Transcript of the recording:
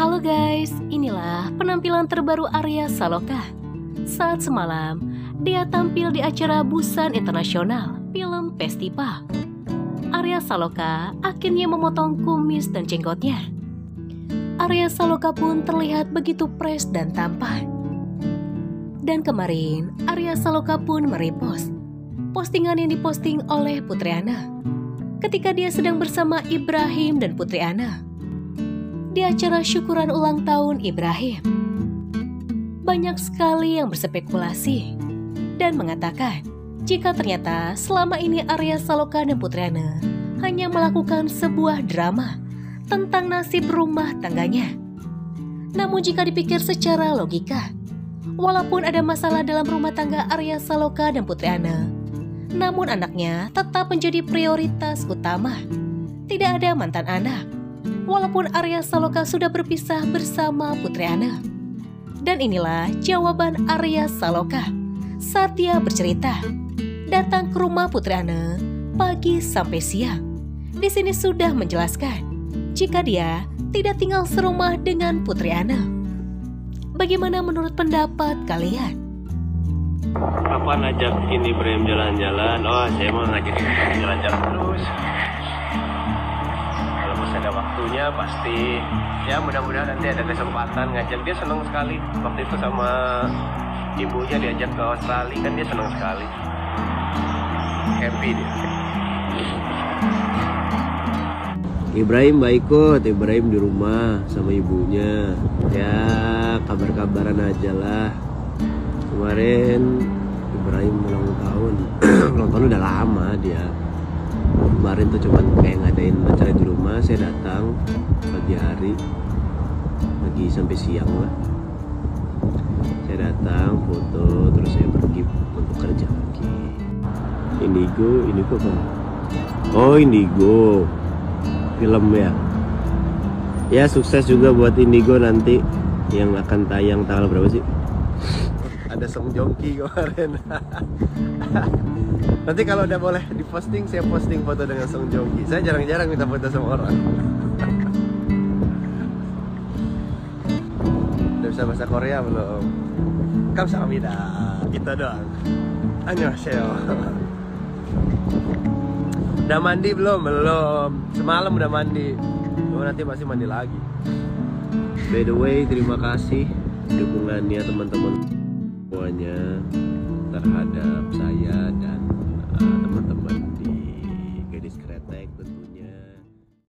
Halo guys, inilah penampilan terbaru Arya Saloka. Saat semalam, dia tampil di acara Busan Internasional Film Festival. Arya Saloka akhirnya memotong kumis dan jenggotnya. Arya Saloka pun terlihat begitu fresh dan tampan. Dan kemarin, Arya Saloka pun merepost postingan yang diposting oleh Putri Ana ketika dia sedang bersama Ibrahim dan Putri Ana di acara syukuran ulang tahun Ibrahim. Banyak sekali yang berspekulasi dan mengatakan jika ternyata selama ini Arya Saloka dan Putriana hanya melakukan sebuah drama tentang nasib rumah tangganya. Namun jika dipikir secara logika, walaupun ada masalah dalam rumah tangga Arya Saloka dan Putriana, namun anaknya tetap menjadi prioritas utama. Tidak ada mantan anak walaupun Arya Saloka sudah berpisah bersama Putri Ana. Dan inilah jawaban Arya Saloka saat dia bercerita datang ke rumah Putri Ana pagi sampai siang. Di sini sudah menjelaskan jika dia tidak tinggal serumah dengan Putri Ana. Bagaimana menurut pendapat kalian? Kapan ajak ini Ibrahim jalan-jalan? Oh, saya mau ngajak jalan-jalan terus waktunya pasti. Ya mudah-mudahan nanti ada kesempatan ngajak. Dia senang sekali waktu itu sama ibunya diajak ke Australia. Kan dia senang sekali. Happy dia. Ibrahim baik kok Ibrahim di rumah sama ibunya. Ya kabar-kabaran aja lah. Kemarin Ibrahim ulang tahun. Ulang tahun udah lama dia kemarin tuh cuman kayak ngadain acara di rumah saya datang pagi hari pagi sampai siang lah. Saya datang foto terus saya pergi untuk kerja lagi. Indigo Indigo apa? Oh Indigo. Film ya? Ya sukses juga buat Indigo nanti yang akan tayang tanggal berapa sih ada Song Jongki kemarin. Nanti kalau udah boleh diposting saya posting foto dengan Song Jongki saya jarang-jarang minta foto sama orang. Udah bisa bahasa Korea belum. Kamsahamnida kita doang. Annyeonghaseyo. Udah mandi belum? Belum. Semalam udah mandi. Oh, nanti masih mandi lagi. By the way terima kasih dukungannya teman-teman semuanya terhadap saya